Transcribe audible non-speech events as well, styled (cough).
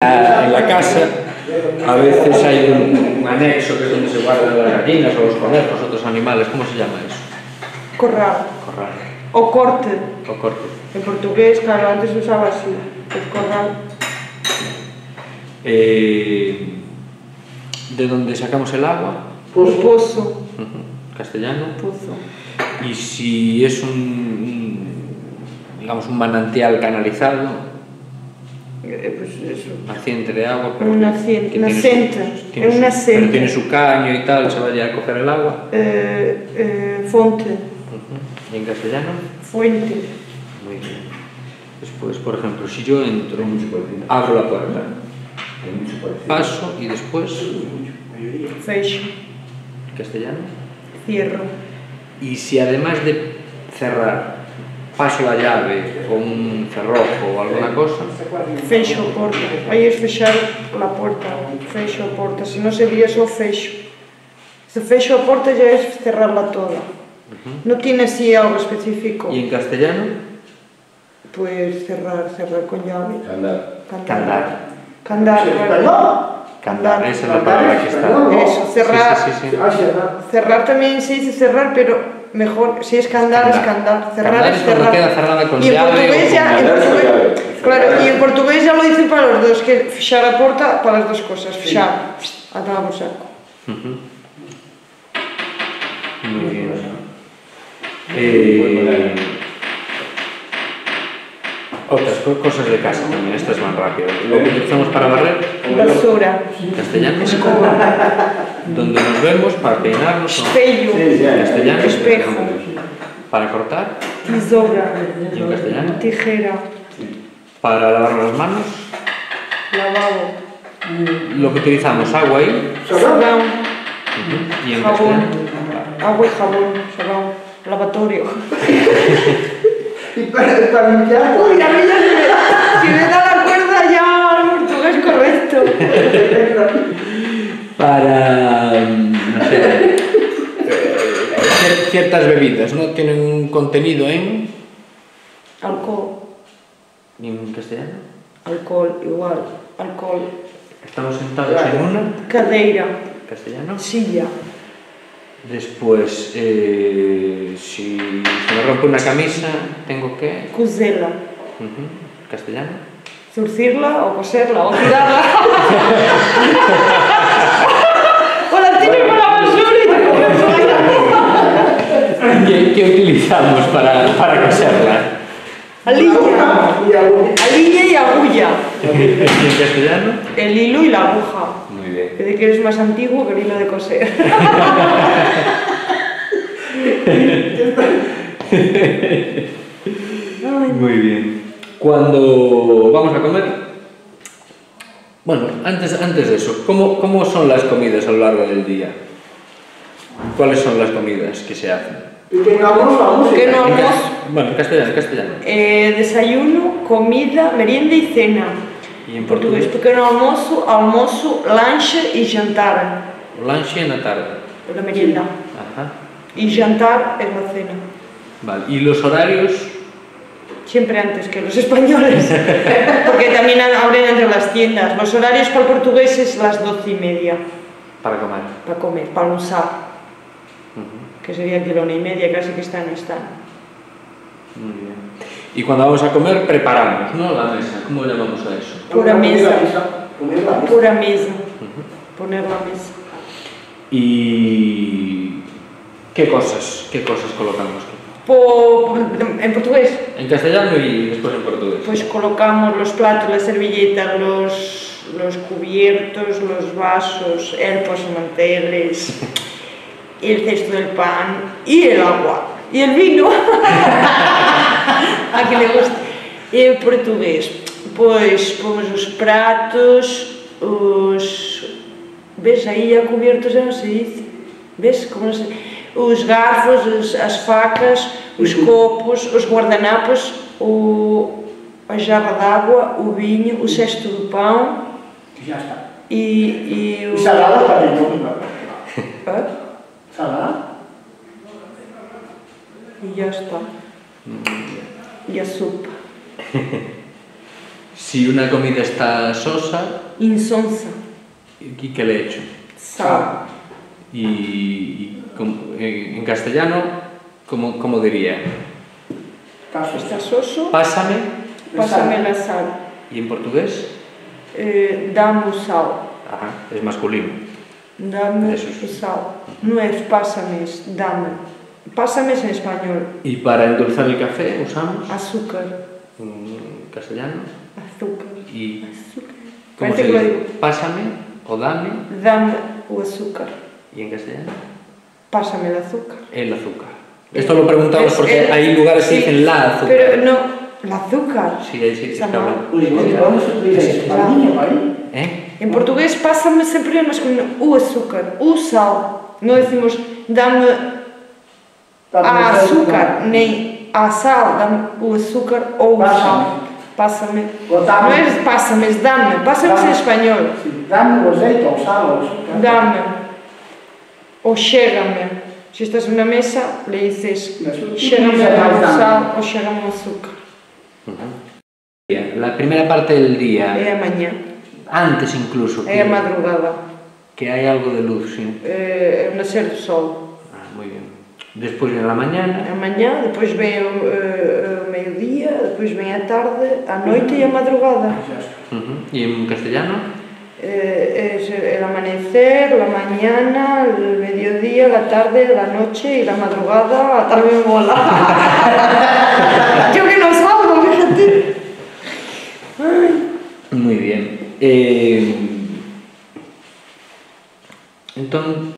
En la casa a veces hay un, un anexo que es donde se guardan las gallinas o los conejos, otros animales, ¿cómo se llama eso? Corral. Corral. O corte. O corte. En portugués, claro, antes se usaba así. El corral. Eh, ¿De dónde sacamos el agua? Un pozo. Ujú, Castellano. Pozo. Y si es un, un, digamos, un manantial canalizado, Eh, pues eso. naciente de agua, pero Un que- tiene su- tiene su-. Pero tiene su caño y tal, se vaya a coger el agua. Eh, eh, fonte. Ujú. ¿Y en castellano? Fuente. Muy bien. Después, por ejemplo, si yo entro, abro la puerta, paso y después, Fecho. en castellano. Cierro. Y si además de cerrar, paso la llave o un cerrojo o alguna cosa, Fecho porta. Aí es fechar la puerta. Fecho porta. Si no sería só fecho. Se fecho a porta ya es cerrarla toda. No tiene así algo específico. y en castellano, Pues cerrar, cerrar con llave. Andar. Candar. Candar. claro. candar, esa es la palabra que está. Eso, cerrar. Sí, sí, sí, sí. Cerrar también se dice cerrar, pero mejor, si es que andar, es que andar, cerrar es cerrar. queda cerrada con y en portugués ya, en portugués, claro, y en portugués ya lo dicen para los dos, que fechar a porta para las dos cosas, fechar, a tomar por saco. Uh -huh. Muy bien. Eh, otras co- cosas de casa también, estas van rápido. Lo que utilizamos para barrer, Basura, castellano, donde nos vemos para peinarnos, ¿no? espello, castellano, espejo, para cortar, tesoura, y en castellano, tijera, para lavar las manos, lavabo, lo que utilizamos, agua y, sabón, y en jabón, agua y jabón, sabón, lavatorio. (laughs) Y para, para limpiar, uy, la mía se si me da la cuerda ya, el portugués correcto. para, mm, no sé, ciertas bebidas, ¿no? Tienen un contenido en... Alcohol. ¿Y en castellano? Alcohol, igual, alcohol. Estamos sentados claro. en una... Cadeira. Castellano. Silla. Después, eh, si se me rompe una camisa, tengo que, Ujú, castellano. zurcirla o coserla o tirarla. o la tiro con la basura y ¿Qué, qué utilizamos para, para coserla? Algo. aliña y agulla. ¿En castellano? El hilo y la aguja. Muy bien. Que eres más antiguo que el hilo de coser. (laughs) Muy bien. Cuando vamos a comer, bueno, antes, antes de eso, ¿cómo, ¿cómo son las comidas a lo largo del día? ¿Cuáles son las comidas que se hacen? Y. Que no ca- almozo, Bueno, en castellano, castellano. eh, desayuno, comida, merienda y cena. E en Portugués, portugués? pequeno almoço, almoço, lanche e jantar. Lanche en la tarde. La merienda. Ajá. Y jantar es la cena. Vale. ¿Y los horarios? Siempre antes que los españoles. (laughs) Porque también abren entre las tiendas. Los horarios para el portugués es las doce y media Para comer. para comer, para almorzar. Que sería aquí la una y media, casi que están, están. Muy bien. Y cuando vamos a comer, preparamos, ¿no? La mesa. ¿Cómo llamamos a eso? Pura mesa. Poner la mesa. Pura mesa. Poner la mesa. ¿Y qué cosas? ¿Qué cosas colocamos? Po- en portugués, En castellano y después en portugués. pues colocamos los platos, las servilletas, los, los cubiertos, los vasos, el manteles, (laughs) el cesto del pan y el agua. Y el vino. (laughs) a que le gusta. E en portugués, pois pomos os pratos, os... Ves, aí já cubiertos já não se dice. Ves como não se... Os garfos, os, as facas, os copos, os guardanapos, o, a jarra d'água, o vinho, o cesto do pão ya está. e, e o... El domingo. Hã? Salada. E já está. E a sopa. (laughs) Si una comida está sosa, insonsa, ¿y qué le he hecho? sal, Y, en, castellano, ¿cómo, cómo diría? Caso. está soso, Pásame. pásame la sal, ¿Y en portugués? eh, dame sal, Ajá, es masculino. dame Eso sí. sal, no es pásame, es dame, Pásame en español. ¿Y para endulzar el café usamos? Azúcar. En castellano. Azúcar. ¿Y azúcar. ¿Cómo se dice? Pásame o dame. Dame o azúcar. ¿Y en castellano? Pásame el azúcar. El azúcar. Eh, Esto lo preguntamos porque el, hay lugares sí, que dicen la azúcar. Pero no, la azúcar. Sí, ahí sí, sí. Vamos a utilizar español, ¿vale? ¿Eh? En portugués pásame siempre el masculino o azúcar, o sal. No decimos dame a açúcar, nem a sal, dá-me o açúcar ou o sal. Passa-me. Não é passa-me, dá-me. Passa-me em espanhol. Dá-me o azeite ou o sal ou o açúcar. Dá-me. Ou chega-me. Se estás na mesa, le dices, chega-me o sal ou chega-me o açúcar. Uhum. La primeira parte del día. É a mañá. Antes incluso. Que, é a madrugada. Que hai algo de luz, sim. É o nascer do sol. Ah, moi bien. Después de la mañana, A manhã, depois vem o, eh, o meio-dia, depois vem a tarde, a noite e a madrugada. Está. ujú. y en castellano, Eh, es el amanecer, la mañana, el mediodía, la tarde, la noche y la madrugada, la tarde me mola. (laughs) Yo que no salgo, fíjate. muy bien. Eh, entonces,